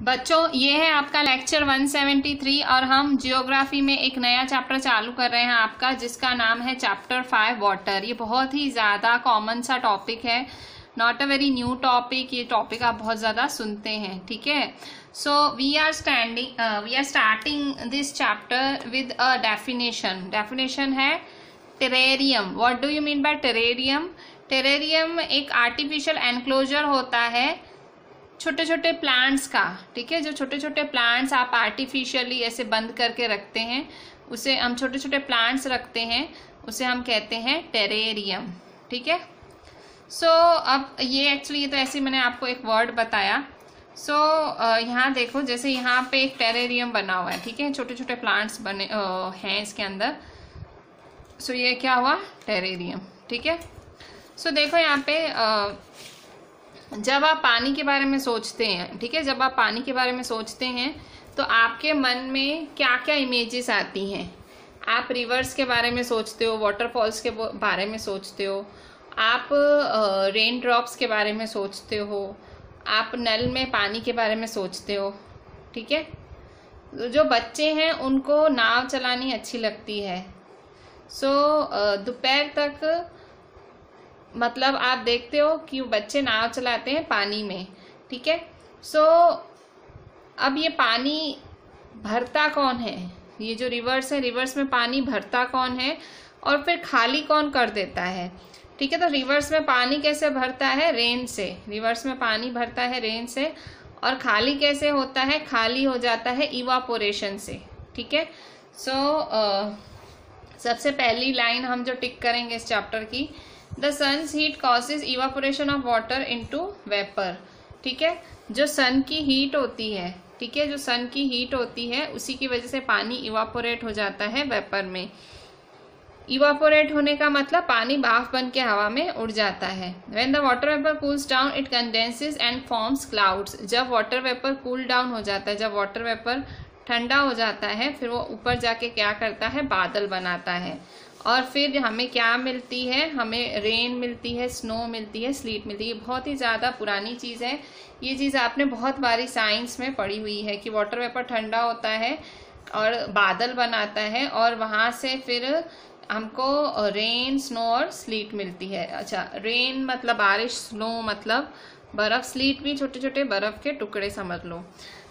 बच्चों, ये है आपका लेक्चर 173 और हम जियोग्राफी में एक नया चैप्टर चालू कर रहे हैं आपका, जिसका नाम है चैप्टर फाइव वाटर ये बहुत ही ज़्यादा कॉमन सा टॉपिक है. Not a very new topic ये टॉपिक आप बहुत ज़्यादा सुनते हैं, ठीक है? So we are standing we are starting this chapter with a definition definition है terrarium what do you mean by terrarium terrarium एक आर्टिफिशियल एनक्लोजर होता है छोटे छोटे प्लांट्स का ठीक है? जो छोटे छोटे प्लांट्स आप आर्टिफिशियली ऐसे बंद करके रखते हैं उसे हम छोटे छोटे प्लांट्स रखते हैं उसे हम कहते हैं टेरेरियम ठीक है? सो so, अब ये एक्चुअली ये तो ऐसे मैंने आपको एक वर्ड बताया। सो so, यहाँ देखो जैसे यहाँ पे एक टेरेरियम बना हुआ है ठीक है? छोटे छोटे प्लांट्स बने हैं इसके अंदर। सो so, ये क्या हुआ? टेरेरियम ठीक है? सो so, देखो यहाँ पे आ, जब आप पानी के बारे में सोचते हैं ठीक है? जब आप पानी के बारे में सोचते हैं तो आपके मन में क्या क्या इमेजेस आती हैं? आप रिवर्स के बारे में सोचते हो वाटरफॉल्स के बारे में सोचते हो आप रेन ड्रॉप्स के बारे में सोचते हो आप नल में पानी के बारे में सोचते हो ठीक है? जो बच्चे हैं उनको नाव चलानी अच्छी लगती है। सो so, दोपहर तक मतलब आप देखते हो कि बच्चे नाव चलाते हैं पानी में, ठीक है? सो अब ये पानी भरता कौन है? ये जो रिवर्स है रिवर्स में पानी भरता कौन है? और फिर खाली कौन कर देता है? ठीक है तो रिवर्स में पानी कैसे भरता है? रेन से। रिवर्स में पानी भरता है रेन से। और खाली कैसे होता है? खाली हो जाता है इवापोरेशन से। ठीक है? सो सबसे पहली लाइन हम जो टिक करेंगे इस चैप्टर की the sun's heat causes evaporation of water into vapour ठीक है? जो सन की हीट होती है, ठीक है? जो सन की हीट होती है, उसी की वजह से पानी इवापोरेट हो जाता है वेपर में। इवापोरेट होने का मतलब पानी बाफ बन के हवा में उड़ जाता है। When the water vapour cools down it condenses and forms clouds जब वाटर वेपर कूल डाउन हो जाता है, जब वाटर वेपर ठंडा हो जाता है, फिर वो ऊपर जाके क्या करता है? बादल बनाता है। और फिर हमें क्या मिलती है? हमें रेन मिलती है स्नो मिलती है स्लीट मिलती है। बहुत ही ज़्यादा पुरानी चीज़ है। ये चीज़ आपने बहुत बारी साइंस में पढ़ी हुई है कि वाटर वेपर ठंडा होता है और बादल बनाता है और वहाँ से फिर हमको रेन स्नो और स्लीट मिलती है। अच्छा रेन मतलब बारिश स्नो मतलब बर्फ़। स्लीट भी छोटे छोटे बर्फ़ के टुकड़े समझ लो।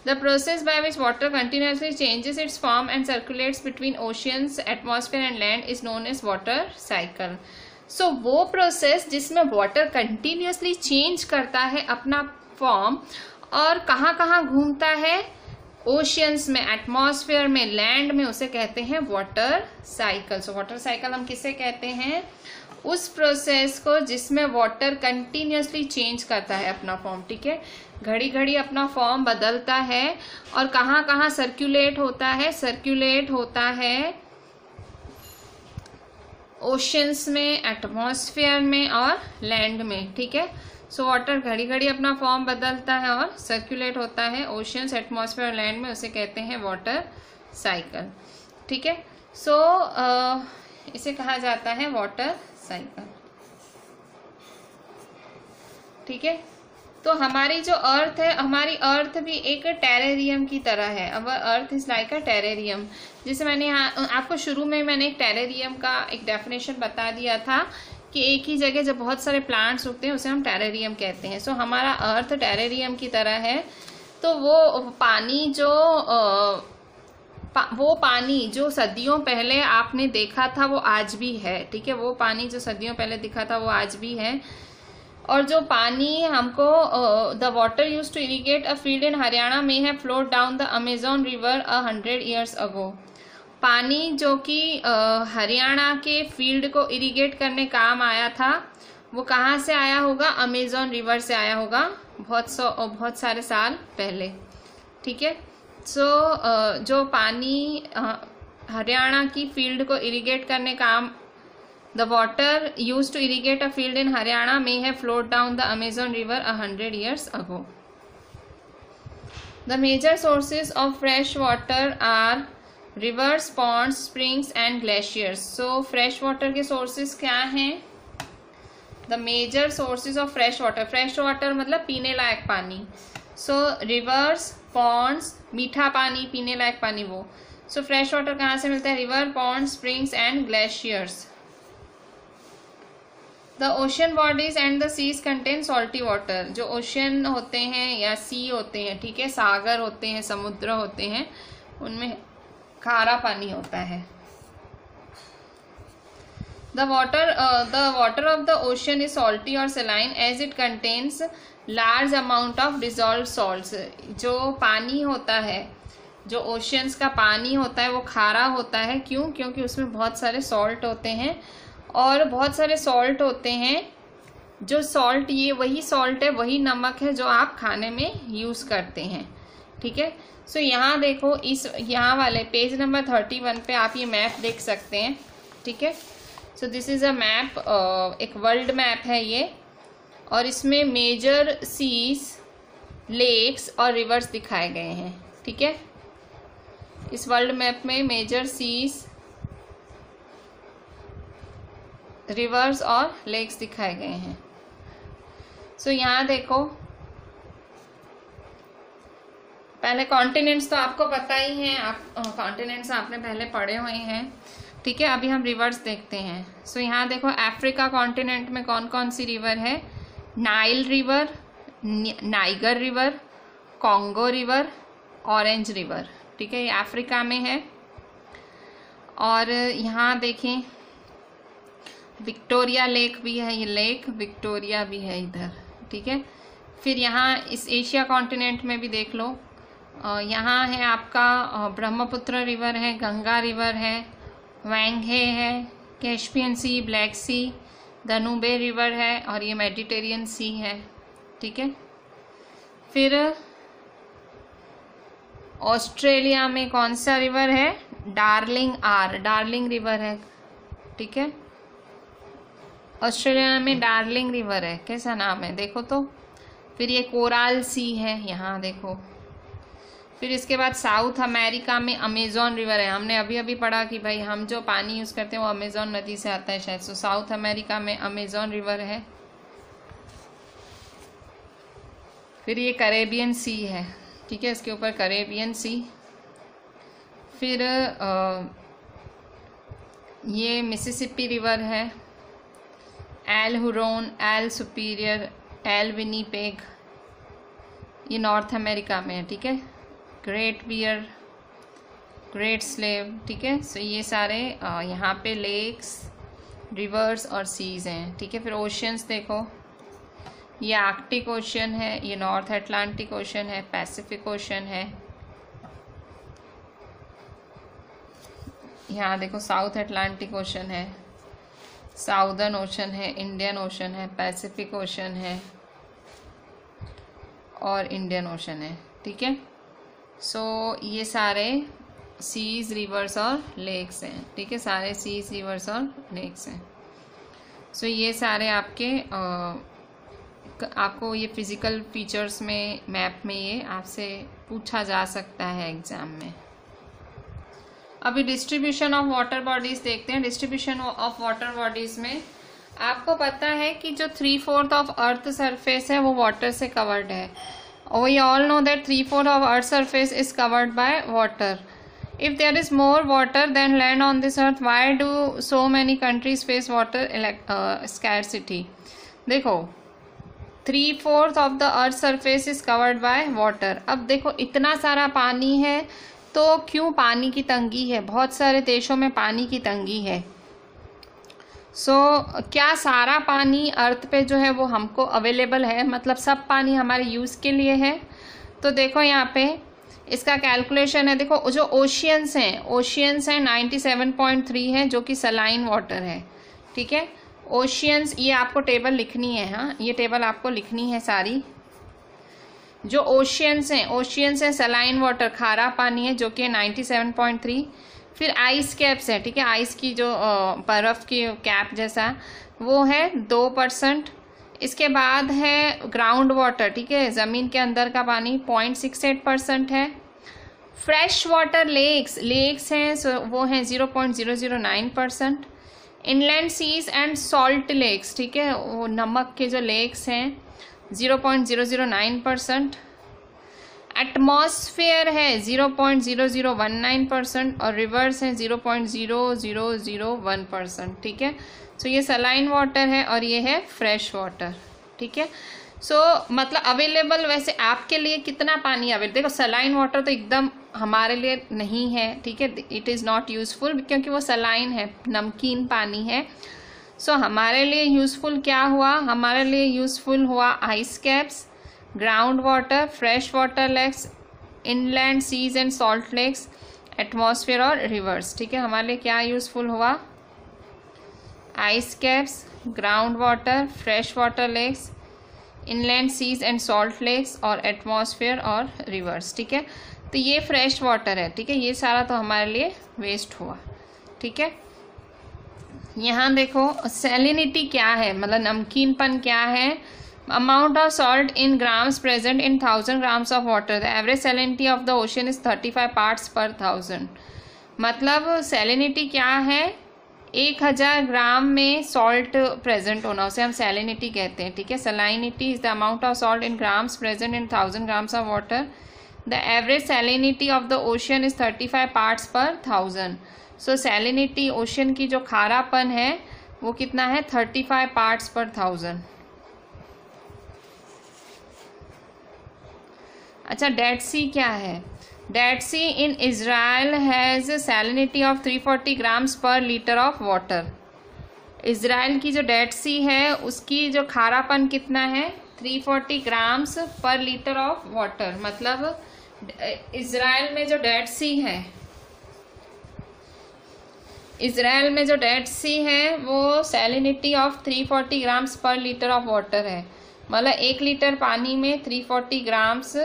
The process by which water continuously changes its form and circulates between oceans, atmosphere and land is known as water cycle. So so, वो प्रोसेस जिसमें वाटर कंटिन्यूसली चेंज करता है अपना फॉर्म और कहाँ कहाँ घूमता है? ओशियंस में एटमॉस्फेयर में लैंड में उसे कहते हैं water cycle so water cycle हम किसे कहते हैं? उस प्रोसेस को जिसमें वाटर कंटिन्यूसली चेंज करता है अपना फॉर्म ठीक है? घड़ी घड़ी अपना फॉर्म बदलता है और कहाँ कहाँ सर्कुलेट होता है सर्कुलेट होता है। ओशंस में एटमॉस्फेयर में और लैंड में ठीक है? सो वाटर घड़ी घड़ी अपना फॉर्म बदलता है और सर्कुलेट होता है। ओशंस एटमॉस्फेयर लैंड में उसे कहते हैं वाटर साइकिल ठीक है? सो so, इसे कहा जाता है वाटर साइकिल ठीक है? तो हमारी जो अर्थ है हमारी अर्थ भी एक टेरेरियम की तरह है। अब earth is like a terrarium जिसे मैंने यहाँ आपको शुरू में मैंने एक टेरेरियम का एक डेफिनेशन बता दिया था कि एक ही जगह जब बहुत सारे प्लांट्स उगते हैं उसे हम टेरेरियम कहते हैं। सो हमारा अर्थ टेरेरियम की तरह है। तो वो पानी जो पा, वो पानी जो सदियों पहले आपने देखा था वो आज भी है। ठीक है वो पानी जो सदियों पहले दिखा था वो आज भी है। और जो पानी हमको the water use to irrigate a field in Haryana में है float down the Amazon river a hundred years ago पानी जो कि हरियाणा के फ़ील्ड को इरीगेट करने काम आया था वो कहाँ से आया होगा? अमेजोन रिवर से आया होगा बहुत सौ बहुत सारे साल पहले। ठीक है? सो so, जो पानी हरियाणा की फ़ील्ड को इरीगेट करने काम The water used to irrigate a field in Haryana may have flowed down the Amazon River a hundred years ago. The major sources of fresh water are rivers, ponds, springs and glaciers. So fresh water के sources क्या हैं? The major sources of fresh water. Fresh water मतलब पीने लायक पानी. सो reverse Pond's मीठा पानी पीने लायक पानी वो सो फ्रेश वाटर कहाँ से मिलता है river pond springs and glaciers the ocean bodies and the seas contain salty water जो ओशन होते हैं या सी होते हैं, ठीक है? सागर होते हैं, समुद्र होते हैं, उनमें खारा पानी होता है। The water the water of the ocean is salty और saline as it contains large amount of dissolve salt जो पानी होता है, जो ओशियंस का पानी होता है, वो खारा होता है। क्यों? क्योंकि उसमें बहुत सारे सॉल्ट होते हैं। और बहुत सारे सॉल्ट होते हैं। जो सॉल्ट ये वही सॉल्ट है, वही नमक है जो आप खाने में यूज़ करते हैं। ठीक है? सो यहाँ देखो, इस, यहाँ वाले पेज नंबर थर्टी वन पे आप ये मैप देख सकते हैं। ठीक है? So this is a map एक वर्ल्ड मैप है ये। और इसमें मेजर सीज लेक्स और रिवर्स दिखाए गए हैं। ठीक है? इस वर्ल्ड मैप में मेजर सीज रिवर्स और लेक्स दिखाए गए हैं सो so, यहाँ देखो पहले कॉन्टिनेंट्स तो आपको पता ही हैं आप कॉन्टिनेंट्स आपने पहले पढ़े हुए हैं ठीक है अभी हम रिवर्स देखते हैं सो so, यहाँ देखो अफ्रीका कॉन्टिनेंट में कौन कौन सी रिवर है Nile river Niger river Congo river Orange river ठीक है ये अफ्रीका में है और यहाँ देखें विक्टोरिया लेक भी है, ये लेक विक्टोरिया भी है इधर, ठीक है? फिर यहाँ इस एशिया कॉन्टिनेंट में भी देख लो। यहाँ है आपका ब्रह्मपुत्र रिवर है, गंगा रिवर है वैंगे है कैश्पियन सी, ब्लैक सी, धनुबे रिवर है और ये मेडिटेरियन सी है, ठीक है? फिर ऑस्ट्रेलिया में कौन सा रिवर है? डार्लिंग आर, डार्लिंग रिवर है, ठीक है? ऑस्ट्रेलिया में डार्लिंग रिवर है कैसा नाम है? देखो तो। फिर ये कोराल सी है यहाँ देखो। फिर इसके बाद साउथ अमेरिका में अमेजोन रिवर है। हमने अभी अभी पढ़ा कि भाई हम जो पानी यूज़ करते हैं वो अमेजोन नदी से आता है शायद। सो साउथ अमेरिका में अमेजोन रिवर है। फिर ये करेबियन सी है ठीक है? इसके ऊपर करेबियन सी। फिर आ, ये मिसिसिपी रिवर है। L Huron L Superior L Winnipeg ये नॉर्थ अमेरिका में है, ठीक है? ग्रेट बियर ग्रेट स्लेव ठीक है? सो ये सारे यहाँ पे लेक्स रिवर्स और सीज हैं, ठीक है? फिर ओशियंस देखो। ये आर्कटिक ओशन है, ये नॉर्थ अटलांटिक ओशन है पैसिफिक ओशन है। यहाँ देखो साउथ अटलांटिक ओशन है। साउदर्न ओशन है इंडियन ओशन है पैसिफिक ओशन है और इंडियन ओशन है ठीक है? सो ये सारे सीज रिवर्स और लेक्स हैं ठीक है? सारे सीज रिवर्स और लेक्स हैं। सो ये सारे आपके आ, आपको ये फ़िज़िकल फीचर्स में मैप में ये आपसे पूछा जा सकता है एग्ज़ाम में। अभी डिस्ट्रीब्यूशन ऑफ़ वाटर बॉडीज़ देखते हैं। डिस्ट्रीब्यूशन ऑफ़ वाटर बॉडीज़ में आपको पता है कि जो three fourth of earth surface है, वो वाटर से कवर्ड है। We all know that three fourth of earth surface is covered by water if there is more water then land on this earth why do so many countries face water scarcity देखो three fourth of the earth surface is covered by water अब देखो, इतना सारा पानी है तो क्यों पानी की तंगी है? बहुत सारे देशों में पानी की तंगी है। सो so, क्या सारा पानी अर्थ पे जो है वो हमको अवेलेबल है? मतलब सब पानी हमारे यूज़ के लिए है। तो देखो यहाँ पे इसका कैलकुलेशन है। देखो जो ओशियंस हैं ओशियंस हैं नाइन्टी सेवन पॉइंट थ्री है जो कि सलाइन वाटर है। ठीक है? ओशियंस ये आपको टेबल लिखनी है हाँ? ये टेबल आपको लिखनी है सारी। जो ओशियंस हैं ओशियंस हैं सलाइन वाटर खारा पानी है, जो कि नाइन्टी सेवन पॉइंट थ्री फिर आइस कैप्स है, ठीक है आइस की जो बर्फ़ की कैप जैसा, वो है दो परसेंट। इसके बाद है ग्राउंड वाटर ठीक है, ज़मीन के अंदर का पानी पॉइंट सिक्स एट परसेंट है। फ्रेश वाटर लेक्स लेक्स हैं वो हैं zero point zero zero nine percent. Inland seas and salt lakes ठीक है, वो नमक के जो लेक्स हैं zero point zero zero nine percent atmosphere है zero point zero zero one nine percent और रिवर्स है zero point zero zero zero one percent ठीक है? सो ये सलाइन वाटर है और ये है फ्रेश वाटर ठीक है? सो मतलब अवेलेबल वैसे आपके लिए कितना पानी अवेलेबल देखो सलाइन वाटर तो एकदम हमारे लिए नहीं है, ठीक है? इट इज़ नॉट यूज़फुल क्योंकि वो सलाइन है, नमकीन पानी है। सो so, हमारे लिए यूज़फुल क्या हुआ? हमारे लिए यूज़फुल हुआ ice caps ground water fresh water lakes inland seas and salt lakes atmosphere और रिवर्स ठीक है? हमारे लिए क्या यूज़फुल हुआ? Ice caps ground water fresh water lakes inland seas and salt lakes और एटमॉस्फेयर और रिवर्स ठीक है? तो ये फ्रेश वाटर है. ठीक है? ये सारा तो हमारे लिए वेस्ट हुआ. ठीक है? यहाँ देखो सेलिनिटी क्या है? मतलब नमकीनपन क्या है? Amount of salt in grams present in thousand grams of water the average salinity of the ocean is thirty five parts per thousand मतलब सेलिनिटी क्या है? एक हज़ार ग्राम में सॉल्ट प्रेजेंट होना, उसे हम सेलिनिटी कहते हैं, ठीक है? Salinity is the amount of salt in grams present in thousand grams of water the average salinity of the ocean is thirty five parts per thousand so salinity ocean की जो खारापन है, वो कितना है? Thirty five parts per thousand अच्छा dead सी क्या है? Dead Sea in Israel has salinity of three forty grams per litre of water Israel की जो डेड सी है, उसकी जो खारापन कितना है? Three forty grams per litre of water मतलब इसराइल में जो डेड सी है इसराइल में जो डेड सी है, वो salinity of three forty grams per litre of water है। मतलब एक लीटर पानी में थ्री फोर्टी ग्राम्स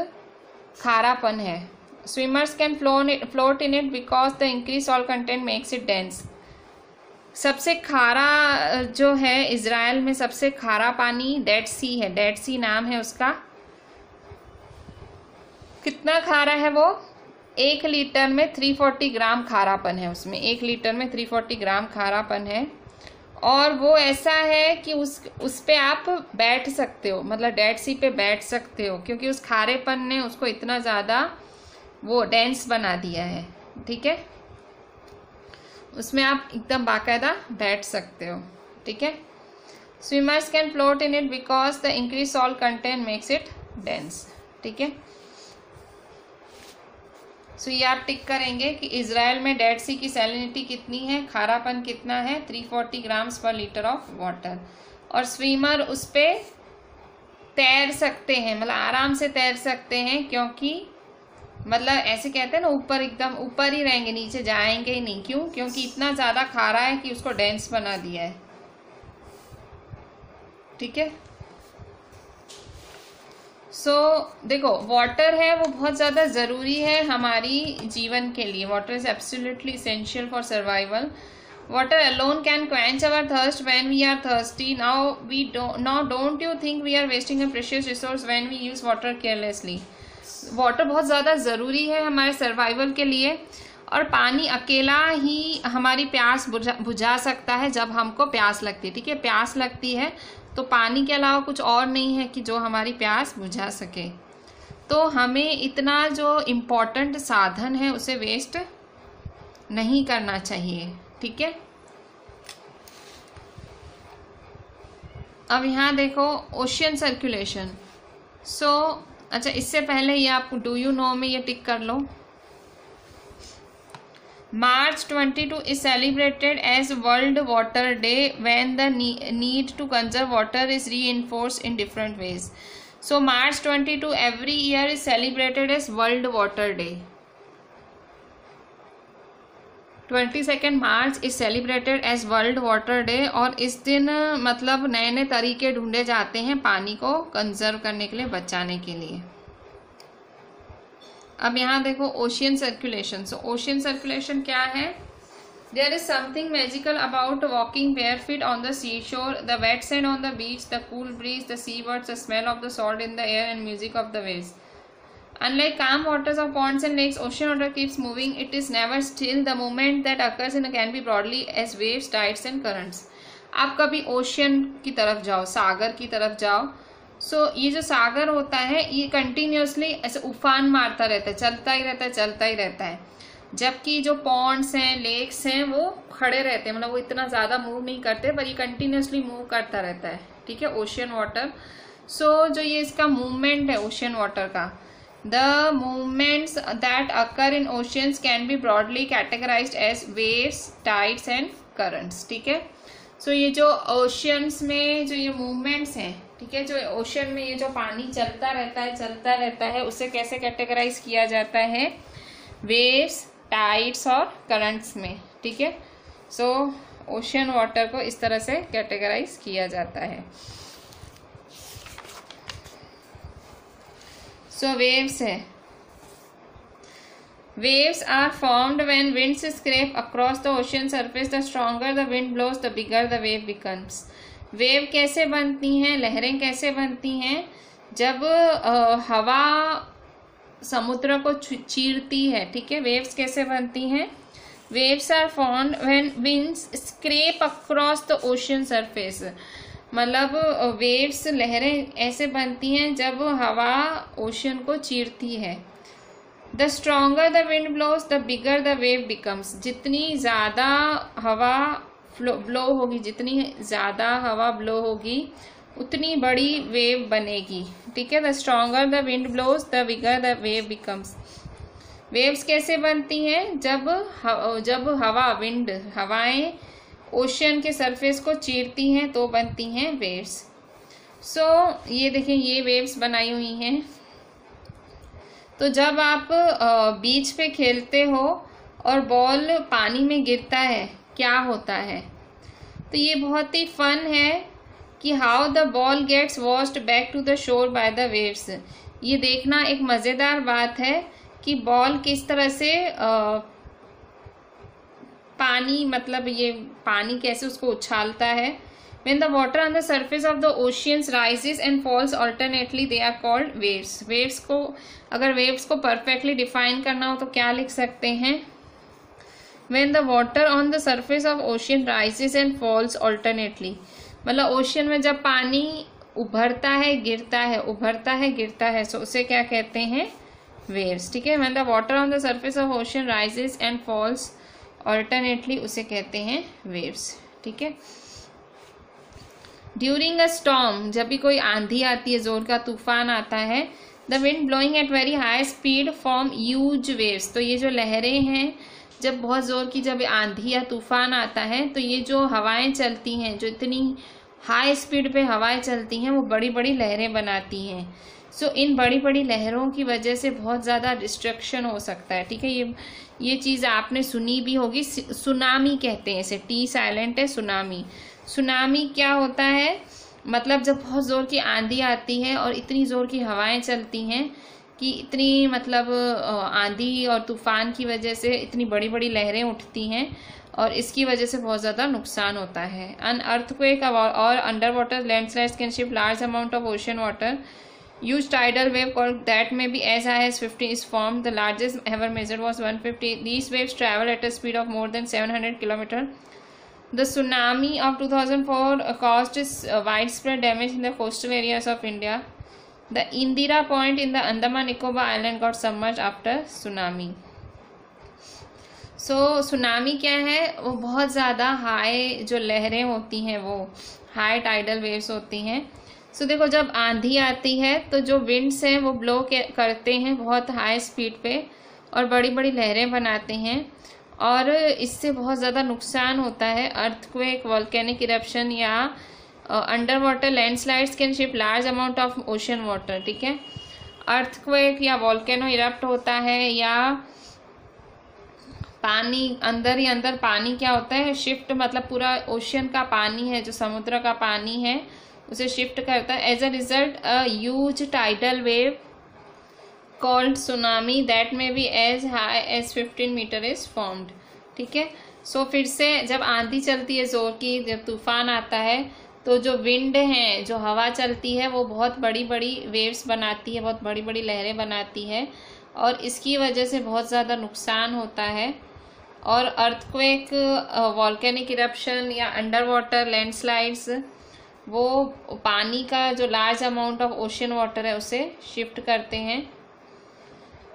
खारापन है। Swimmers can float in it because the increase all content makes it dense सबसे खारा, जो है इसराइल में सबसे खारा पानी डेड सी है। डेड सी नाम है उसका। कितना खारा है वो? एक लीटर में थ्री फोर्टी ग्राम खारापन है उसमें। एक लीटर में थ्री फोर्टी ग्राम खारापन है। और वो ऐसा है कि उस उस पर आप बैठ सकते हो मतलब डेड सी पे बैठ सकते हो, क्योंकि उस खारेपन ने उसको इतना ज़्यादा वो डेंस बना दिया है। ठीक है? उसमें आप एकदम बाकायदा बैठ सकते हो। ठीक है? Swimmers can float in it because the increase salt content makes it dense ठीक है? सो ये आप टिक करेंगे कि इसराइल में डेड सी की सैलिनिटी कितनी है? खारापन कितना है? Three forty grams per litre of water और स्विमर उस पर तैर सकते हैं मतलब आराम से तैर सकते हैं, क्योंकि मतलब ऐसे कहते हैं ना, ऊपर एकदम ऊपर ही रहेंगे, नीचे जाएँगे ही नहीं। क्यों? क्योंकि इतना ज़्यादा खारा है कि उसको डेंस बना दिया है। ठीक है? सो so, देखो वाटर है वो बहुत ज़्यादा ज़रूरी है हमारी जीवन के लिए। Water is absolutely essential for survival water alone can quench our thirst when we are thirsty now we do now don't you think we are wasting a precious resource when we use water carelessly water बहुत ज़्यादा ज़रूरी है हमारे survival के लिए। और पानी अकेला ही हमारी प्यास बुझा सकता है जब हमको प्यास लगती है ठीक है? प्यास लगती है तो पानी के अलावा कुछ और नहीं है कि जो हमारी प्यास बुझा सके। तो हमें इतना जो इम्पोर्टेंट साधन है, उसे वेस्ट नहीं करना चाहिए, ठीक है? अब यहाँ देखो ओशियन सर्कुलेशन सो अच्छा इससे पहले ये आप डू यू नो में ये टिक कर लो। March twenty two is celebrated as World Water Day when the need to conserve water is reinforce in different ways so March twenty two every year is celebrated as World Water Day twenty second March is celebrated as World Water Day और इस दिन मतलब नए नए तरीके ढूंढे जाते हैं पानी को कंजर्व करने के लिए, बचाने के लिए। अब यहाँ देखो ocean circulation so ocean circulation क्या है there is something magical about walking bare feet on the sea shore the wet sand on the beach the cool breeze the sea birds the smell of the salt in the air and music of the waves Unlike calm waters of ponds and lakes, ocean water keeps moving. It is never still. The movement that occurs in can be broadly as waves, tides and currents. आप कभी ocean की तरफ़ जाओ सागर की तरफ़ जाओ सो so, ये जो सागर होता है ये कंटिन्यूसली ऐसे उफान मारता रहता है चलता ही रहता है चलता ही रहता है। जबकि जो पॉन्ड्स हैं लेक्स हैं वो खड़े रहते हैं मतलब वो इतना ज़्यादा मूव नहीं करते पर ये कंटिन्यूसली मूव करता रहता है ठीक है? ओशियन वाटर सो जो ये इसका मूवमेंट है ओशियन वाटर का the movements that occur in oceans can be broadly categorize as waves tides and currents ठीक है? सो so, ये जो ओशियंस में जो ये मूवमेंट्स हैं ठीक है, जो ओशन में ये जो पानी चलता रहता है, चलता रहता है, उसे कैसे कैटेगराइज किया जाता है? वेव्स टाइड्स और करंट्स में, ठीक है? सो ओशन वाटर को इस तरह से कैटेगराइज किया जाता है। सो वेव्स है। Waves are formed when winds scrape across the ocean surface the stronger the wind blows the bigger the wave becomes wave कैसे बनती हैं लहरें कैसे बनती हैं जब आ, हवा समुद्र को चीरती है ठीक है वेव्स कैसे बनती हैं? Waves are form when winds scrape across the ocean surface. मतलब वेव्स लहरें ऐसे बनती हैं जब हवा ओशन को चीरती है। The stronger the wind blows the bigger the wave becomes. जितनी ज़्यादा हवा ब्लो होगी जितनी ज़्यादा हवा ब्लो होगी उतनी बड़ी वेव बनेगी। ठीक है? The stronger the wind blows the bigger the wave becomes waves कैसे बनती हैं? जब जब हवा विंड हवाएँ ओशियन के सरफेस को चीरती हैं तो बनती हैं वेव्स सो so, ये देखें ये वेव्स बनाई हुई हैं। तो जब आप बीच पे खेलते हो और बॉल पानी में गिरता है क्या होता है? तो ये बहुत ही फन है कि how the ball gets washed back to the shore by the waves ये देखना एक मज़ेदार बात है कि बॉल किस तरह से आ, पानी मतलब ये पानी कैसे उसको उछालता है। When the water on the surface of the oceans rises and falls alternately they are called waves waves को अगर वेव्स को परफेक्टली डिफाइन करना हो तो क्या लिख सकते हैं? When the water on the surface of ocean rises and falls alternately. मतलब ओशियन में जब पानी उभरता है, गिरता है, उभरता है, गिरता है सो उसे क्या कहते हैं? वेव्स ठीक है? When the water on the surface of ocean rises and falls alternately, उसे कहते हैं वेव्स ठीक है? ड्यूरिंग अ स्टॉम जब भी कोई आंधी आती है, ज़ोर का तूफ़ान आता है the wind blowing at very high speed form huge waves तो ये जो लहरें हैं जब बहुत ज़ोर की जब आंधी या तूफ़ान आता है तो ये जो हवाएँ चलती हैं जो इतनी हाई स्पीड पे हवाएँ चलती हैं वो बड़ी बड़ी लहरें बनाती हैं। सो so, इन बड़ी बड़ी लहरों की वजह से बहुत ज़्यादा डिस्ट्रक्शन हो सकता है ठीक है? ये ये चीज़ आपने सुनी भी होगी सुनामी कहते हैं इसे टी साइलेंट है सुनामी। सुनामी क्या होता है? मतलब जब बहुत ज़ोर की आंधी आती है और इतनी ज़ोर की हवाएँ चलती हैं कि इतनी मतलब आंधी और तूफ़ान की वजह से इतनी बड़ी बड़ी लहरें उठती हैं और इसकी वजह से बहुत ज़्यादा नुकसान होता है। अन अर्थ को एक और under water landslide can shift large amount of ocean water huge tidal wave call that may be as high as fifty is form the largest ever measured was one fifty these waves travel at a speed of more than seven hundred kilometre the tsunami of two thousand four caused is wide spread damage in the The Indira Point in the Andaman Nicobar Island got submerged after tsunami. So so, tsunami क्या है? वो बहुत ज़्यादा high जो लहरें होती हैं वो हाई टाइडल वेव्स होती हैं। सो so, देखो जब आंधी आती है तो जो विंड्स हैं वो ब्लो करते हैं बहुत हाई स्पीड पे और बड़ी बड़ी लहरें बनाते हैं। और इससे बहुत ज़्यादा नुकसान होता है अर्थक्वेक वॉल्केनिक इरप्शन या under water landslides can shift large amount of ocean water ठीक है? अर्थक्वेक या वॉल्केनो इरप्ट होता है या पानी, अंदर ही अंदर पानी क्या होता है? शिफ्ट मतलब पूरा ओशियन का पानी है, जो समुद्र का पानी है, उसे शिफ्ट करता है। As a result a huge tidal wave called tsunami that may be as high as fifteen metre is formed ठीक है? सो फिर से जब आंधी चलती है ज़ोर की, जब तूफ़ान आता है तो जो विंड है, जो हवा चलती है, वो बहुत बड़ी बड़ी वेव्स बनाती है, बहुत बड़ी बड़ी लहरें बनाती है और इसकी वजह से बहुत ज़्यादा नुकसान होता है और अर्थक्वेक वॉल्केनिक इरप्शन या अंडर वाटर लैंडस्लाइड्स वो पानी का जो large amount of ocean water है, उसे शिफ्ट करते हैं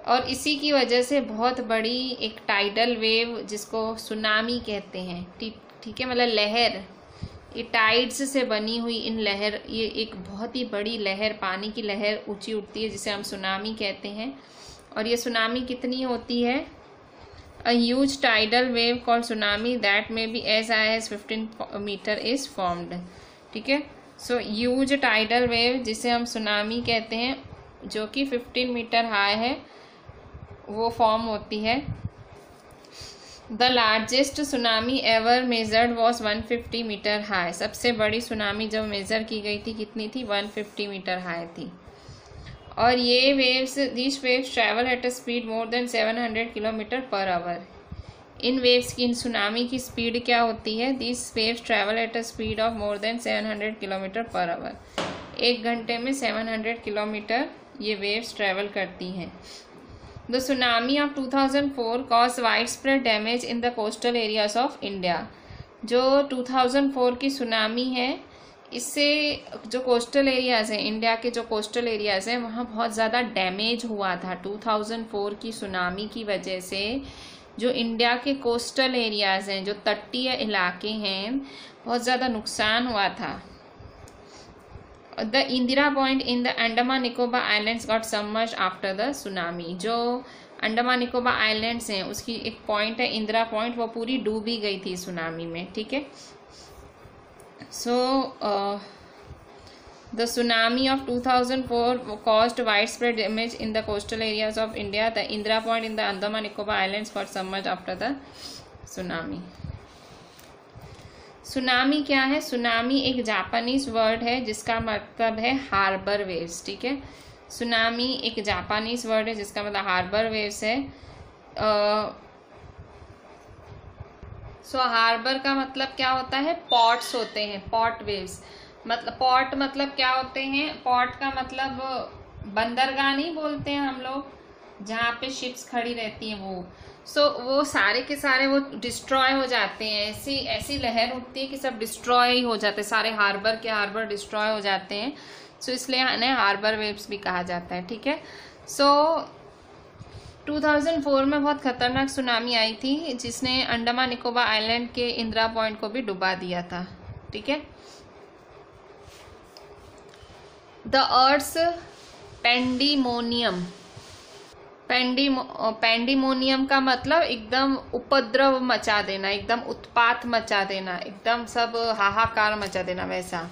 और इसी की वजह से बहुत बड़ी एक टाइडल वेव जिसको सुनामी कहते हैं। ठीक है? मतलब लहर। ये टाइड्स से बनी हुई इन लहर, ये एक बहुत ही बड़ी लहर, पानी की लहर ऊँची उठती है, जिसे हम सुनामी कहते हैं। और ये सुनामी कितनी होती है? A huge tidal wave call tsunami that may be as high as fifteen metre is formed ठीक है? सो ह्यूज टाइडल वेव जिसे हम सुनामी कहते हैं, जो कि फिफ्टीन मीटर हाई है, वो फॉर्म होती है। The largest tsunami ever measured was 150 metre high सबसे बड़ी सुनामी जब मेज़र की गई थी, कितनी थी? 150 मीटर हाई थी। और ये waves this waves travel at a speed more than 700 kilometre per hour in waves की, इन सुनामी की स्पीड क्या होती है? This waves travel at a speed of more than 700 kilometre per hour एक घंटे में 700 किलोमीटर ये वेव्स ट्रैवल करती हैं। The tsunami of 2004 caused widespread damage in the coastal areas of India. जो 2004 की सुनामी है, इससे जो कोस्टल एरियाज़ हैं इंडिया के जो कोस्टल एरियाज़ हैं, वहाँ बहुत ज़्यादा डैमेज हुआ था 2004 की सुनामी की वजह से जो इंडिया के कोस्टल एरियाज़ हैं, जो तटीय इलाके हैं, बहुत ज़्यादा नुकसान हुआ था the Indira point in the Andaman Nicobar Islands got submerged after the tsunami जो अंडमान निकोबा आइलैंड्स हैं, उसकी एक पॉइंट है इंदिरा पॉइंट वो पूरी डूबी गई थी सुनामी में, ठीक है? So the tsunami of two thousand four wide spread damage in the coastal areas of India the Indira point in the Andaman Nicobar islands got submerged after the tsunami tsunami क्या है? Tsunami एक Japanese word है, जिसका मतलब है harbour waves ठीक है? Tsunami एक जापानीज वर्ड है, जिसका मतलब हार्बर वेव्स है। सो हार्बर का मतलब क्या होता है? पॉट्स होते हैं पॉट वेव्स मतलब पॉट मतलब क्या होते हैं? पॉट का मतलब बंदरगाह नहीं बोलते हैं हम लोग, जहाँ पे शिप्स खड़ी रहती हैं वो। सो so, वो सारे के सारे वो डिस्ट्रॉय हो जाते हैं। ऐसी ऐसी लहर उठती है कि सब डिस्ट्रॉय ही जाते हैं। सारे हार्बर के हार्बर डिस्ट्रॉय हो जाते हैं। सो so, इसलिए इन्हें हार्बर वेव्स भी कहा जाता है ठीक है? सो so, 2004 में बहुत खतरनाक सुनामी आई थी जिसने अंडमान निकोबार आइलैंड के इंदिरा पॉइंट को भी डुबा दिया था ठीक है? द अर्थ पेंडीमोनियम पेंडी पेंडीमोनियम का मतलब एकदम उपद्रव मचा देना एकदम उत्पात मचा देना एकदम सब हाहाकार मचा देना वैसा।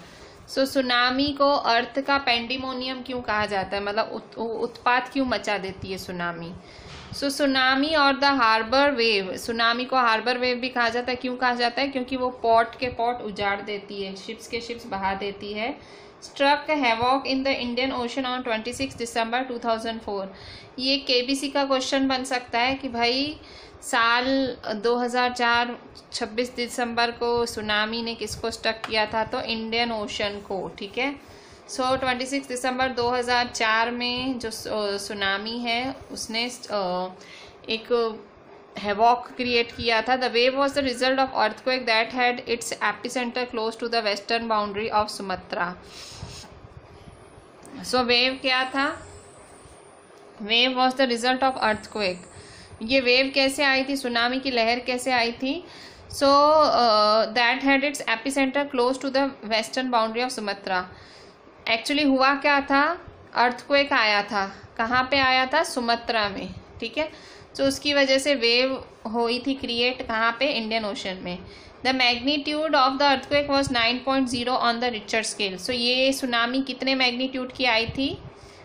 सो so, सुनामी को अर्थ का पेंडीमोनियम क्यों कहा जाता है? मतलब उत, उत्पात क्यों मचा देती है सुनामी? सो so, सुनामी और द हार्बर वेव सुनामी को हार्बर वेव भी कहा जाता है। क्यों कहा जाता है? क्योंकि वो पॉट के पॉट उजाड़ देती है शिप्स के शिप्स बहा देती है। Struck havoc in the Indian ocean on 26 December 2004 ये केबीसी का क्वेश्चन बन सकता है कि भाई, साल 2004 26 दिसंबर को सुनामी ने किसको स्टक किया था? तो इंडियन ओशन को, ठीक है? सो ट्वेंटी सिक्स दिसंबर 2004 में जो सुनामी है, उसने एक हैवॉक क्रिएट किया था. The wave was the result of earthquake that had its epicentre close to the western boundary of Sumatra so wave क्या था? Wave was the result of earthquake ये वेव कैसे आई थी? सुनामी की लहर कैसे आई थी? So that had its epicentre close to the western boundary of Sumatra actually हुआ क्या था? अर्थक्वेक आया था. कहाँ पे आया था? सुमत्रा में. ठीक है? तो उसकी वजह से वेव हुई थी क्रिएट कहाँ पे? इंडियन ओशन में. The magnitude of the earthquake was nine point zero on the Richard scale so ये सुनामी कितने मैग्नीट्यूड की आई थी?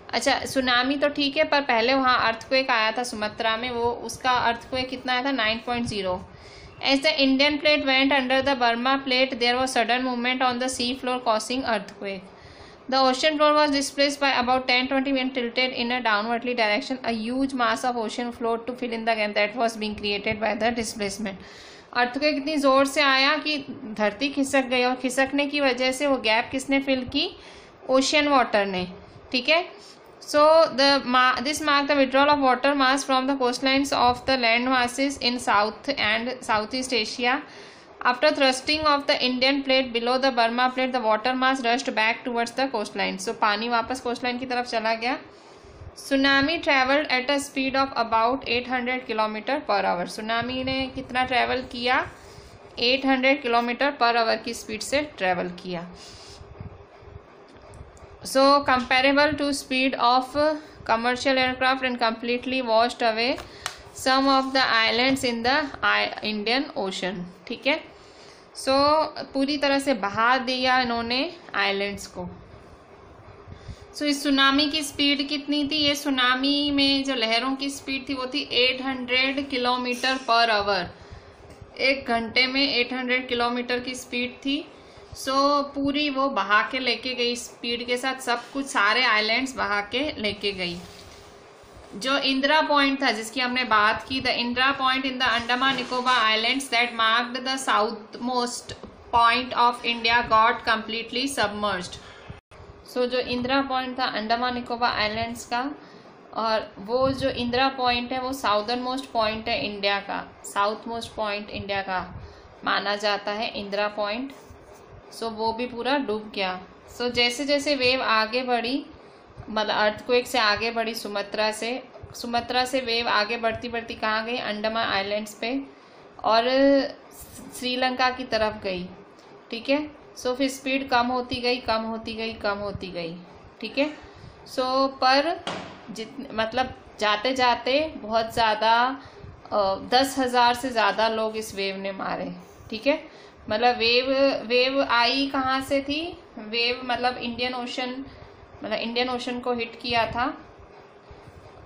अच्छा सुनामी तो ठीक है, पर पहले वहाँ अर्थक्वेक आया था सुमत्रा में, वो उसका अर्थक्वेक कितना आया था? Nine point zero as the Indian plate went under the Burma plate there was sudden movement on the sea floor causing earthquake The ocean floor was displaced by about 10-20 when tilted in a downwardly direction. A huge mass of ocean flowed to fill in the gap that was being created by the displacement. Earthquake इतनी ज़ोर से आया कि धरती खिसक गई और खिसकने की वजह से वो गैप किसने फिल की ओशियन वाटर ने ठीक है so the this mark the withdrawal of water mass from the coast lines of the land masses in south and south east Asia thrusting of the Indian plate below the Burma plate the water mass rushed back towards the coast line so पानी वापस coast line की तरफ़ चला गया tsunami travelled at a speed of about 800 kilometre per hour tsunami ने कितना travel किया 800 kilometre per hour की स्पीड से ट्रेवल किया so comparable to speed of commercial aircraft and completely washed away some of the islands in the Indian ocean ठीक है? So so, पूरी तरह से बहा दिया इन्होंने आइलैंड्स को। सो so, इस सुनामी की स्पीड कितनी थी? ये सुनामी में जो लहरों की स्पीड थी वो थी 800 किलोमीटर पर आवर एक घंटे में 800 किलोमीटर की स्पीड थी। सो so, पूरी वो बहा के लेके गई स्पीड के साथ। सब कुछ सारे आइलैंड्स बहा के लेके गई। जो इंदिरा पॉइंट था जिसकी हमने बात की the Indira point in the Andaman Nicobar islands that marked the south most point of India got completely submerged so जो इंदिरा पॉइंट था अंडमान निकोबार आइलैंड्स का और वो जो इंदिरा पॉइंट है वो साउदर्न मोस्ट पॉइंट है इंडिया का। साउथ मोस्ट पॉइंट इंडिया का माना जाता है इंदिरा पॉइंट। सो वो भी पूरा डूब गया। सो so, जैसे जैसे वेव आगे बढ़ी मतलब अर्थक्वेक से आगे बढ़ी सुमत्रा से। सुमत्रा से वेव आगे बढ़ती बढ़ती कहाँ गई? अंडमान आइलैंड्स पे। और श्रीलंका की तरफ़ गई, ठीक है? सो फिर स्पीड कम होती गई, कम होती गई, कम होती गई, ठीक है? सो पर जित मतलब जाते जाते बहुत ज़्यादा दस हज़ार से ज़्यादा लोग इस वेव ने मारे, ठीक है? मतलब वेव वेव आई कहाँ से थी? वेव मतलब इंडियन ओशन मतलब इंडियन ओशन को हिट किया था।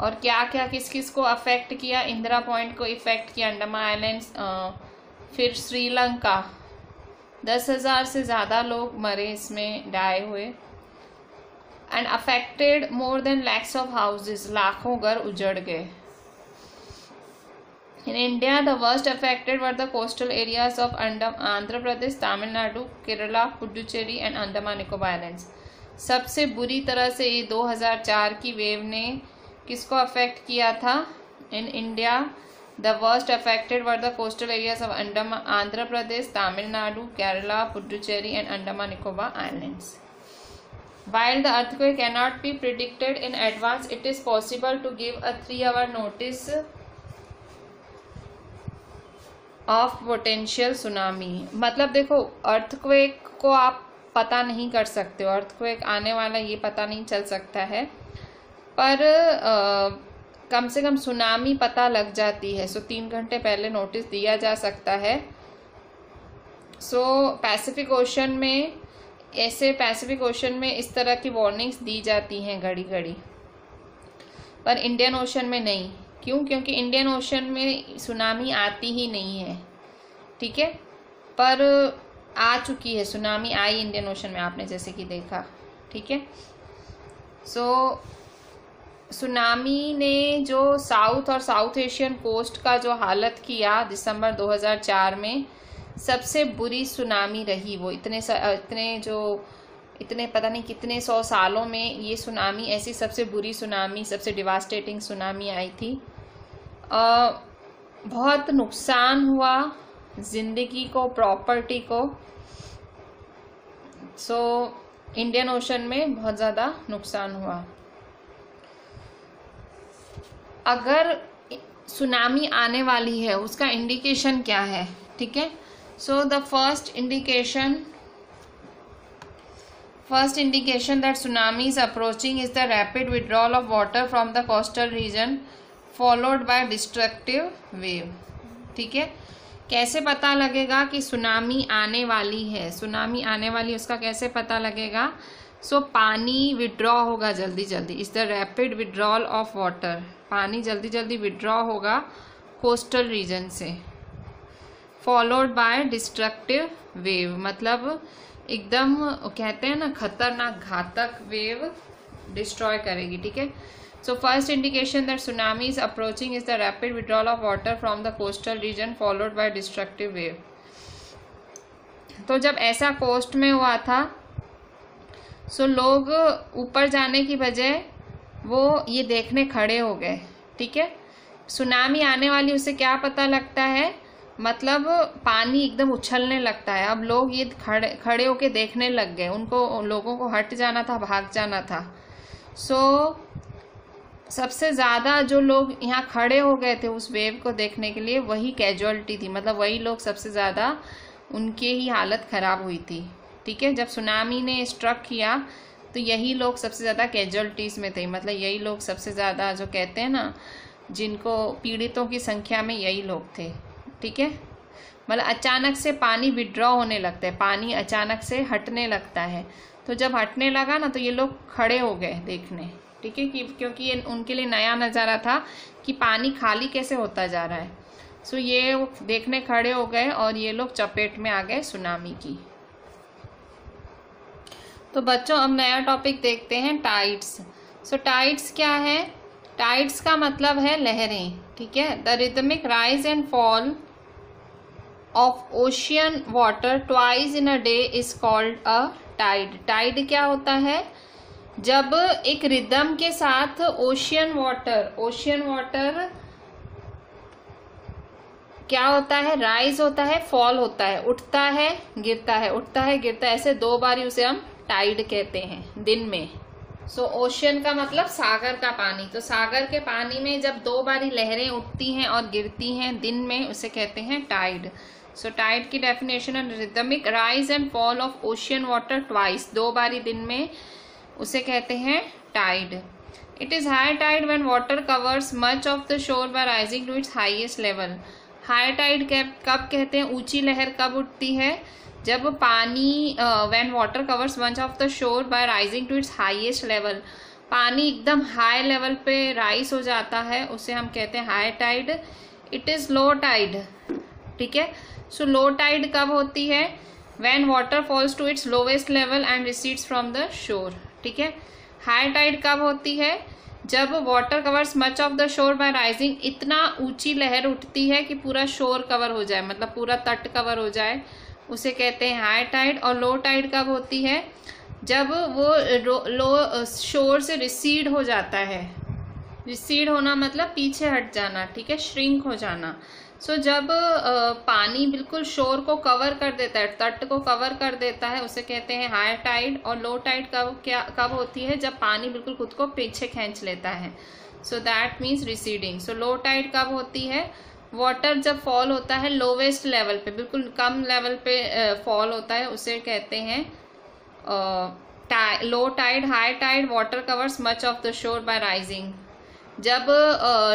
और क्या क्या किस किस को अफेक्ट किया? इंदिरा पॉइंट को इफ़ेक्ट किया अंडमान आइलैंड्स फिर श्रीलंका। दस हज़ार से ज़्यादा लोग मरे इसमें डाई हुए। And affected more than lakhs of houses लाखों घर उजड़ गए। In India the worst affected were the coastal areas of Andhra Pradesh Tamil Nadu Kerala Puducherry and Andaman Nicobar islands सबसे बुरी तरह से ये 2004 की वेव ने किसको अफेक्ट किया था in India worst affected were the coastal areas of Andaman, Andhra Pradesh, Tamil Nadu, Kerala, Puducherry and Andaman Nicobar Islands. While the earthquake cannot be predicted in advance, it is possible to give a 3 hour notice of potential tsunami मतलब देखो earthquake को आप पता नहीं कर सकते हो। Earthquake आने वाला ये पता नहीं चल सकता है। पर आ, कम से कम सुनामी पता लग जाती है। सो तीन घंटे पहले नोटिस दिया जा सकता है। सो पैसिफिक ओशन में ऐसे पैसिफिक ओशन में इस तरह की वार्निंग्स दी जाती हैं घड़ी घड़ी पर इंडियन ओशन में नहीं। क्यों? क्योंकि इंडियन ओशन में सुनामी आती ही नहीं है। ठीक है? पर आ चुकी है सुनामी आई इंडियन ओशन में आपने जैसे कि देखा ठीक है? सो सुनामी ने जो साउथ और साउथ एशियन कोस्ट का जो हालत किया दिसंबर 2004 में सबसे बुरी सुनामी रही वो। इतने इतने जो इतने पता नहीं कितने सौ सालों में ये सुनामी ऐसी सबसे बुरी सुनामी सबसे डिवास्टेटिंग सुनामी आई थी। आ, बहुत नुकसान हुआ ज़िंदगी को प्रॉपर्टी को। सो इंडियन ओशन में बहुत ज़्यादा नुकसान हुआ। अगर सुनामी आने वाली है, उसका इंडिकेशन क्या है? ठीक है? So the first indication first indication that tsunami is approaching is the rapid withdrawal of water from the coastal region followed by destructive wave ठीक है? कैसे पता लगेगा कि सुनामी आने वाली है? सुनामी आने वाली उसका कैसे पता लगेगा? सो so, पानी विड्रॉ होगा जल्दी जल्दी. Is the rapid withdrawal of water पानी जल्दी जल्दी विड्रॉ होगा कोस्टल रीजन से. फॉलोड बाय डिस्ट्रक्टिव वेव मतलब एकदम कहते हैं ना खतरनाक घातक वेव डिस्ट्रॉय करेगी ठीक है? So first indication that tsunami is approaching is the rapid withdrawal of water from the coastal region followed by destructive wave तो जब ऐसा कोस्ट में हुआ था सो so लोग ऊपर जाने की बजाय वो ये देखने खड़े हो गए ठीक है? सुनामी आने वाली उसे क्या पता लगता है? मतलब पानी एकदम उछलने लगता है। अब लोग ये खड़े खड़े होके देखने लग गए। उनको लोगों को हट जाना था भाग जाना था। सो so, सबसे ज़्यादा जो लोग यहाँ खड़े हो गए थे उस वेव को देखने के लिए, वही कैजुअलिटी थी। मतलब वही लोग सबसे ज़्यादा उनकी ही हालत ख़राब हुई थी। ठीक है? जब सुनामी ने स्ट्रक किया तो यही लोग सबसे ज़्यादा कैजुअलिटीज़ में थे। मतलब यही लोग सबसे ज़्यादा जो कहते हैं ना, जिनको पीड़ितों की संख्या में यही लोग थे। ठीक है? मतलब अचानक से पानी विड्रॉ होने लगता है। पानी अचानक से हटने लगता है। तो जब हटने लगा ना तो ये लोग खड़े हो गए देखने। ठीक है कि क्योंकि ये उनके लिए नया नज़ारा था कि पानी खाली कैसे होता जा रहा है। सो ये देखने खड़े हो गए और ये लोग चपेट में आ गए सुनामी की। तो बच्चों, अब नया टॉपिक देखते हैं टाइड्स सो टाइड्स क्या है? टाइड्स का मतलब है लहरें, ठीक है? The rhythmic rise and fall of ocean water twice in a day is called a tide tide क्या होता है? जब एक रिदम के साथ ओशियन वाटर ओशियन वाटर क्या होता है? राइज होता है फॉल होता है उठता है गिरता है उठता है गिरता है ऐसे दो बार उसे हम टाइड कहते हैं दिन में। सो so, ओशियन का मतलब सागर का पानी। तो सागर के पानी में जब दो बारी लहरें उठती हैं और गिरती हैं दिन में उसे कहते हैं टाइड सो टाइड की definition rhythmic rise and fall of ocean water twice दो बारी दिन में उसे कहते हैं tide it is high tide when water covers much of the shore by rising to its highest level high tide कब कहते हैं ऊँची लहर कब उठती है? जब पानी when water covers much of the shore by rising to its highest level पानी एकदम हाई लेवल पे राइज हो जाता है, उसे हम कहते हैं high tide it is low tide ठीक है? सो लो टाइड कब होती है? When water falls to its lowest level and recedes from the shore ठीक है? हाई टाइड कब होती है? जब water covers much of the shore by rising इतना ऊँची लहर उठती है कि पूरा शोर कवर हो जाए मतलब पूरा तट कवर हो जाए, उसे कहते हैं हाई टाइड और लो टाइड कब होती है? जब वो लो शोर से रिसीड हो जाता है। रिसीड होना मतलब पीछे हट जाना, ठीक है? श्रिंक हो जाना। सो so, जब पानी बिल्कुल शोर को कवर कर देता है तट को कवर कर देता है उसे कहते हैं हाई टाइड और लो टाइड कब क्या कब होती है? जब पानी बिल्कुल खुद को पीछे खींच लेता है। So that means receding so low tide कब होती है? वाटर जब फॉल होता है लोवेस्ट लेवल पे बिल्कुल कम लेवल पे फॉल होता है उसे कहते हैं low tide high tide water covers much of the shore by rising जब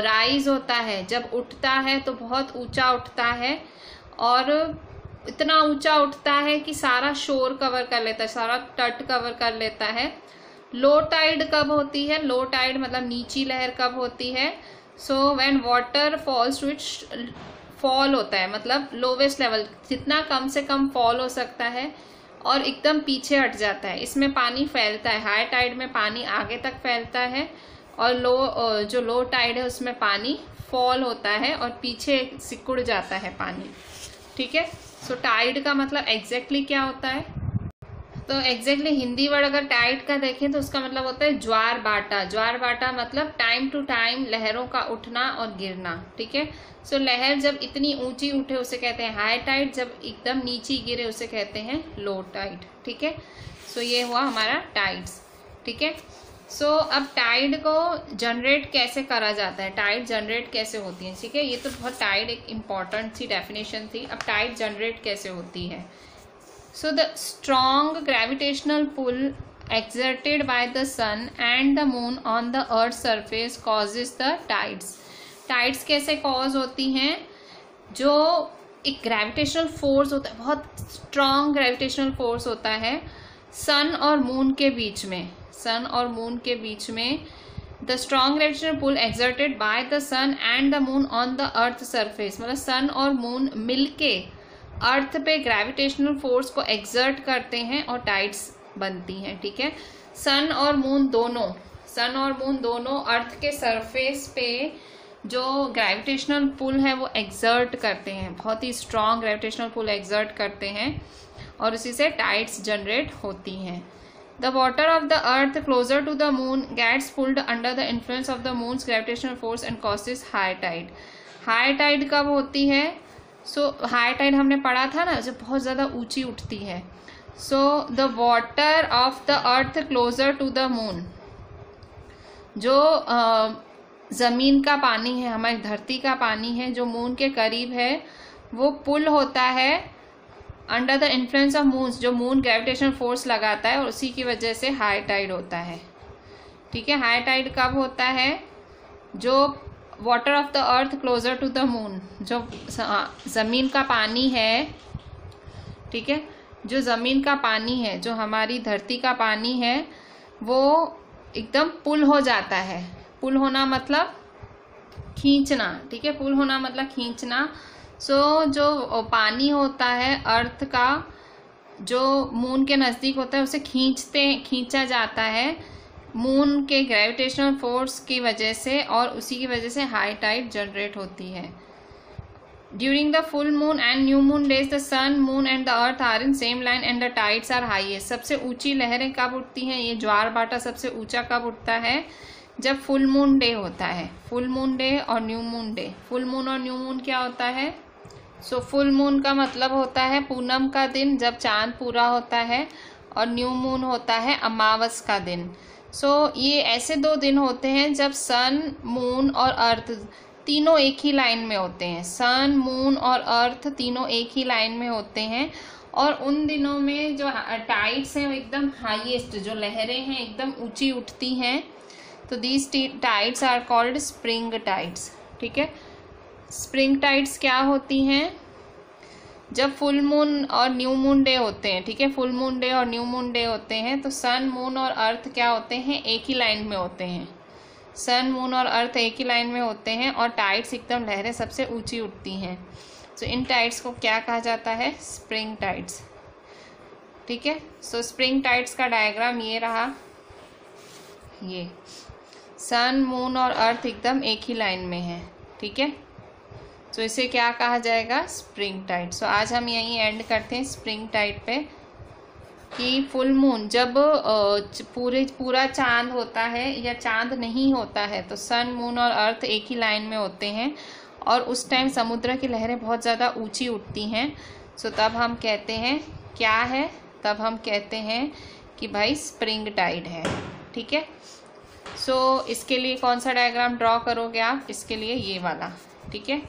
राइज होता है, जब उठता है तो बहुत ऊँचा उठता है और इतना ऊँचा उठता है कि सारा शोर कवर कर लेता है, सारा तट कवर कर लेता है। लो टाइड कब होती है? लो टाइड मतलब नीची लहर कब होती है? So when water falls its fall होता है मतलब लोवेस्ट लेवल जितना कम से कम फॉल हो सकता है और एकदम पीछे हट जाता है। इसमें पानी फैलता है हाई टाइड में पानी आगे तक फैलता है। और लो जो लो टाइड है, उसमें पानी फॉल होता है और पीछे सिकुड़ जाता है पानी। ठीक है? सो टाइड का मतलब एग्जैक्टली क्या होता है? तो एग्जैक्टली हिंदी वर्ड अगर टाइड का देखें तो उसका मतलब होता है ज्वार बाटा। ज्वार बाटा मतलब टाइम टू टाइम लहरों का उठना और गिरना। ठीक है? सो लहर जब इतनी ऊँची उठे, उसे कहते हैं हाई टाइड जब एकदम नीची गिरे, उसे कहते हैं लो टाइड ठीक है? सो ये हुआ हमारा टाइड्स ठीक है? सो so, अब टाइड को जनरेट कैसे करा जाता है? टाइड जनरेट कैसे होती है? ठीक है ये तो बहुत टाइड एक इंपॉर्टेंट सी डेफिनेशन थी। अब टाइड जनरेट कैसे होती है? So the strong gravitational pull exerted by the sun and the moon on the earth surface causes the tides. Tides कैसे कॉज होती हैं? जो एक ग्रेविटेशनल फोर्स होता है बहुत स्ट्रॉन्ग ग्रेविटेशनल फोर्स होता है सन और मून के बीच में। सन और मून के बीच में the strong gravitational pull exerted by the sun and the moon on the earth surface मतलब सन और मून मिलके अर्थ पे ग्रेविटेशनल फोर्स को एक्सर्ट करते हैं और टाइड्स बनती हैं, ठीक है? सन और मून दोनों सन और मून दोनों अर्थ के सरफेस पे जो ग्रेविटेशनल पुल है वो एक्सर्ट करते हैं, बहुत ही स्ट्रॉन्ग ग्रेविटेशनल पुल एक्सर्ट करते हैं और उसी से टाइड्स जनरेट होती हैं। The water of the earth closer to the moon gets pulled under the influence of the moon's gravitational force and causes high tide. High tide कब होती है सो हाई टाइड हमने पढ़ा था ना जो बहुत ज़्यादा ऊँची उठती है so the water of the earth closer to the moon जो ज़मीन का पानी है हमारी धरती का पानी है जो मून के करीब है वो पुल होता है under the influence of moon जो मून ग्रेविटेशन फोर्स लगाता है, और उसी की वजह से हाई टाइड होता है। ठीक है? हाई टाइड कब होता है? जो water of the earth closer to the moon जो ज़मीन का पानी है, ठीक है? जो ज़मीन का पानी है, जो हमारी धरती का पानी है, वो एकदम पुल हो जाता है। पुल होना मतलब खींचना, ठीक है? पुल होना मतलब खींचना सो so, जो पानी होता है अर्थ का जो मून के नज़दीक होता है उसे खींचते खींचा जाता है मून के ग्रेविटेशनल फोर्स की वजह से और उसी की वजह से हाई टाइड जनरेट होती है। During the full moon and new moon days the sun moon and the earth are in same line and the tides are highest सबसे ऊँची लहरें कब उठती हैं? ये ज्वार बाटा सबसे ऊँचा कब उठता है? जब फुल मून डे होता है। फुल मून डे और new moon day full moon और न्यू मून क्या होता है? सो फुल मून का मतलब होता है पूनम का दिन जब चाँद पूरा होता है और न्यू मून होता है अमावस का दिन। सो so, ये ऐसे दो दिन होते हैं जब सन मून और अर्थ तीनों एक ही लाइन में होते हैं। सन मून और अर्थ तीनों एक ही लाइन में होते हैं और उन दिनों में जो टाइड्स हैं वो एकदम हाईएस्ट जो लहरें हैं एकदम ऊँची उठती हैं। तो these tides are called spring tides ठीक है? स्प्रिंग टाइड्स क्या होती हैं? जब फुल मून और न्यू मून डे होते हैं, ठीक है? फुल मून डे और न्यू मून डे होते हैं तो सन, मून और अर्थ क्या होते हैं? एक ही लाइन में होते हैं। सन, मून और अर्थ एक ही लाइन में होते हैं और टाइड्स एकदम लहरें सबसे ऊँची उठती हैं। तो इन टाइड्स को क्या कहा जाता है? Spring tides. ठीक है? सो स्प्रिंग टाइड्स का डायग्राम ये रहा। ये। सन, मून और अर्थ एकदम एक ही लाइन में है। ठीक है? तो इसे क्या कहा जाएगा? स्प्रिंग टाइड सो आज हम यहीं एंड करते हैं स्प्रिंग टाइड पे कि फुल मून जब पूरे, पूरा चाँद होता है या चाँद नहीं होता है तो सन मून और अर्थ एक ही लाइन में होते हैं और उस टाइम समुद्र की लहरें बहुत ज़्यादा ऊँची उठती हैं। सो तब हम कहते हैं, क्या है? तब हम कहते हैं कि भाई स्प्रिंग टाइड है, ठीक है? सो इसके लिए कौन सा डायग्राम ड्रॉ करोगे आप? इसके लिए ये वाला, ठीक है?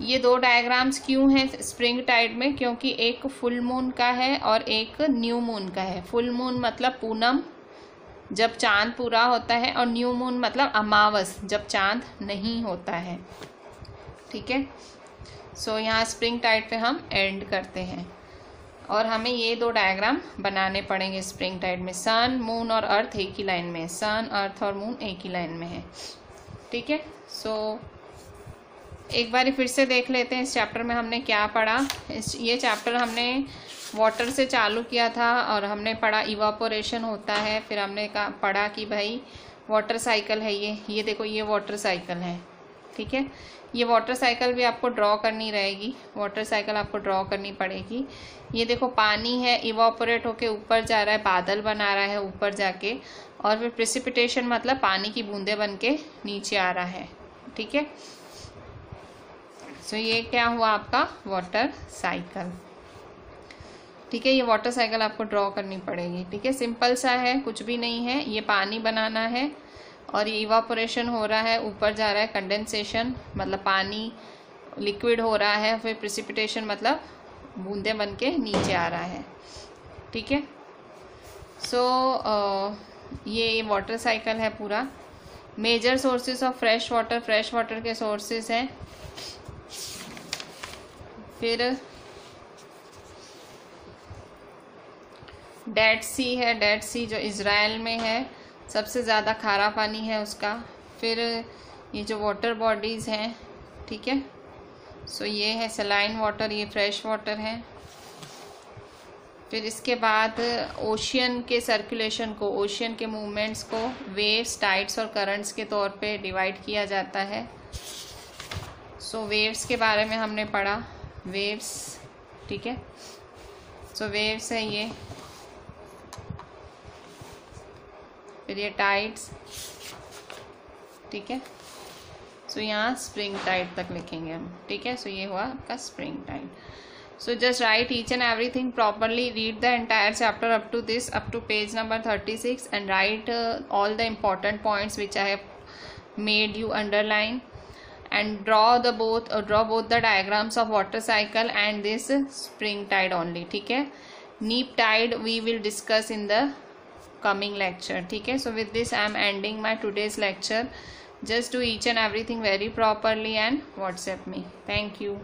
ये दो डायग्राम्स क्यों हैं स्प्रिंग टाइड में? क्योंकि एक फुल मून का है और एक न्यू मून का है। फुल मून मतलब पूनम, जब चाँद पूरा होता है, और न्यू मून मतलब अमावस, जब चाँद नहीं होता है। ठीक है? सो यहाँ स्प्रिंग टाइड पे हम एंड करते हैं। और हमें ये दो डायग्राम बनाने पड़ेंगे स्प्रिंग टाइड में। सन मून और अर्थ एक ही लाइन में है। सन अर्थ और मून एक ही लाइन में है। ठीक है? सो एक बार फिर से देख लेते हैं इस चैप्टर में हमने क्या पढ़ा। इस, ये चैप्टर हमने वाटर से चालू किया था और हमने पढ़ा इवापोरेशन होता है, फिर हमने कहा, पढ़ा कि भाई वाटर साइकिल है ये। ये देखो, ये वाटर साइकिल है, ठीक है? ये वाटर साइकिल भी आपको ड्रॉ करनी रहेगी। वाटर साइकिल आपको ड्रॉ करनी पड़ेगी। ये देखो, पानी है इवापोरेट होके ऊपर जा रहा है, बादल बना रहा है ऊपर जाके, और फिर प्रिसिपिटेशन मतलब पानी की बूंदे बन के नीचे आ रहा है, ठीक है? सो so, ये क्या हुआ आपका? वाटर साइकिल ठीक है ये वाटर साइकिल आपको ड्रॉ करनी पड़ेगी। ठीक है सिंपल सा है कुछ भी नहीं है। ये पानी बनाना है और ये इवापोरेशन हो रहा है ऊपर जा रहा है कंडेंसेशन मतलब पानी लिक्विड हो रहा है फिर प्रिसिपिटेशन मतलब बूंदे बन के नीचे आ रहा है। ठीक है? सो ये वाटर साइकिल है पूरा। Major sources of fresh water fresh water के सोर्सेज हैं। फिर डेड सी है डेड सी जो इसराइल में है सबसे ज़्यादा खारा पानी है उसका। फिर ये जो वाटर बॉडीज़ हैं ठीक है? सो ये है सलाइन वाटर ये फ्रेश वाटर है। फिर इसके बाद ओशियन के सर्कुलेशन को ओशियन के मूवमेंट्स को वेव्स टाइड्स और करंट्स के तौर पे डिवाइड किया जाता है। सो so, वेव्स के बारे में हमने पढ़ा। वेव्स, ठीक है? सो वेव्स है ये। फिर ये टाइड्स ठीक है? सो यहाँ स्प्रिंग टाइट तक लिखेंगे हम, ठीक है? सो ये हुआ आपका spring tide so just write each and every thing properly read the entire chapter up to this up to page number thirty six and write all the important points which I have made you underline and draw the both uh, draw both the diagrams of water cycle and this uh, spring tide only ठीक है neap tide we will discuss in the coming lecture ठीक है so with this i am ending my today's lecture just do each and everything very properly and whatsapp me thank you